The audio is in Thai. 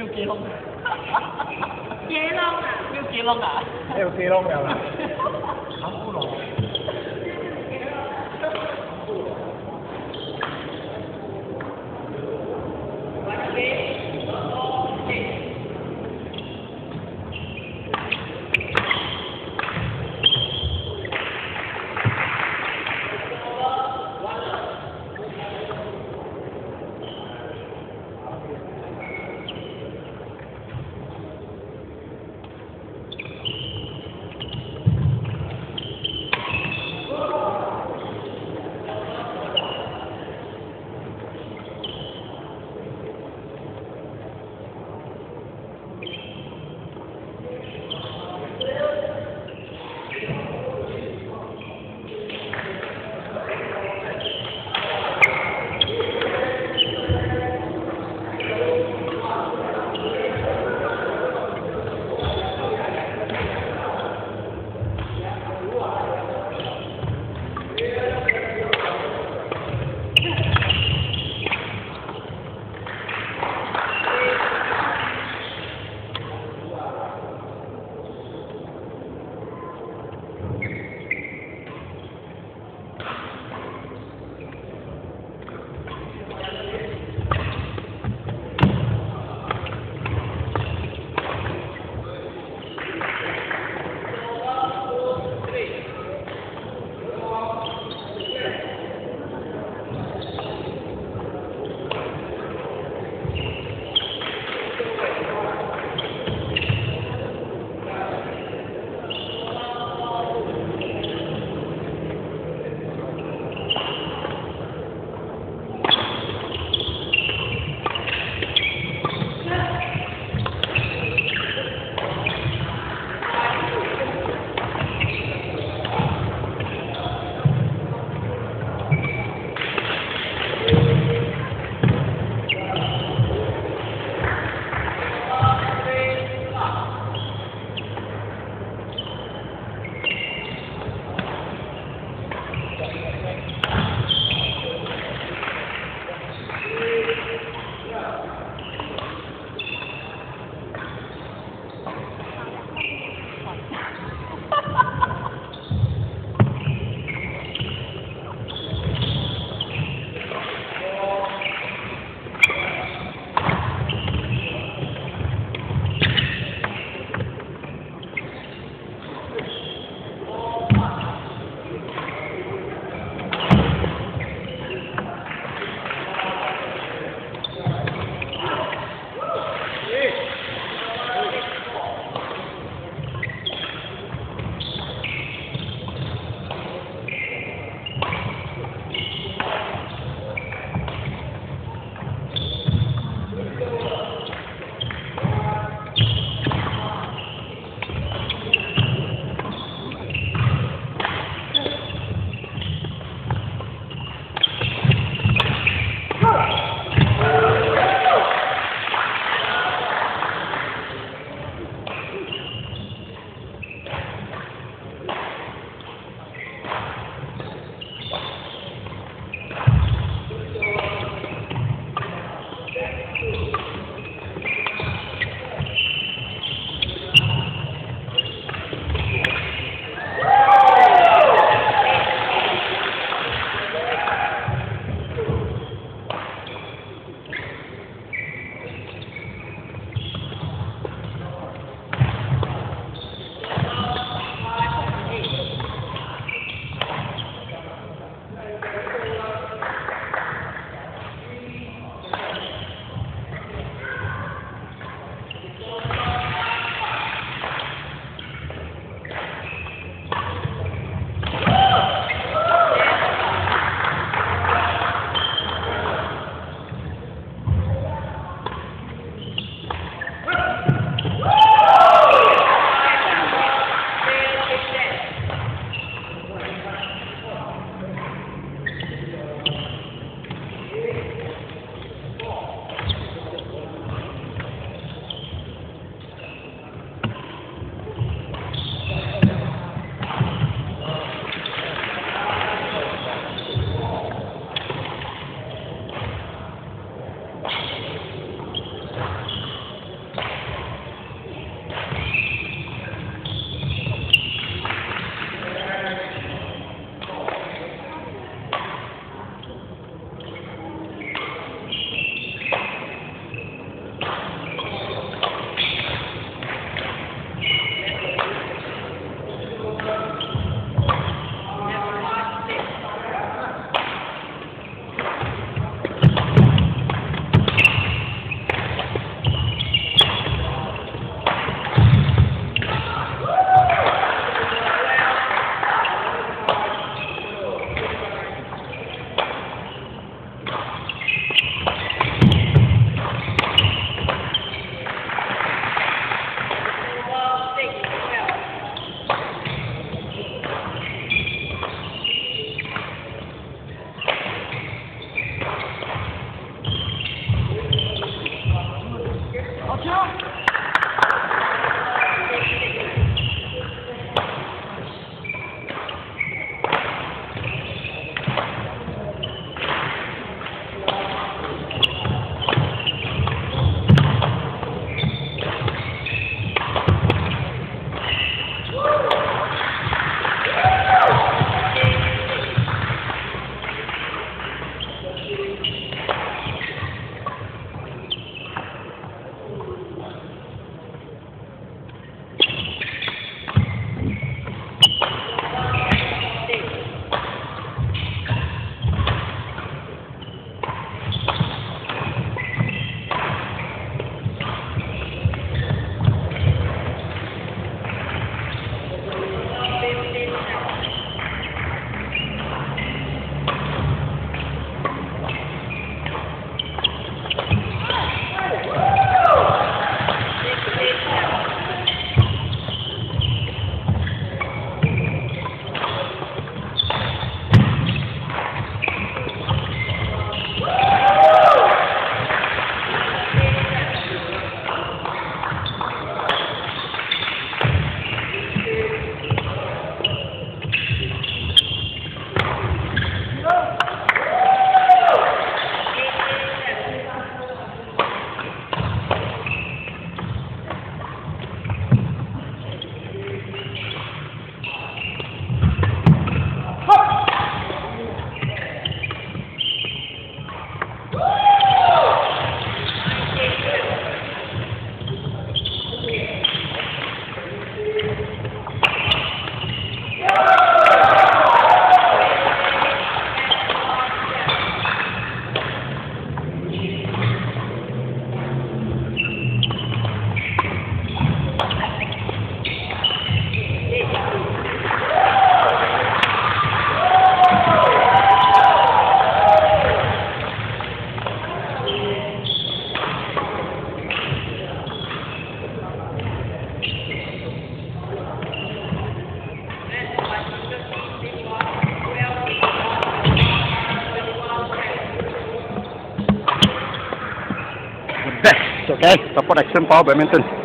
六几弄？几弄啊？六几弄啊？六几弄了啦？好古老。guys. Support action power badminton.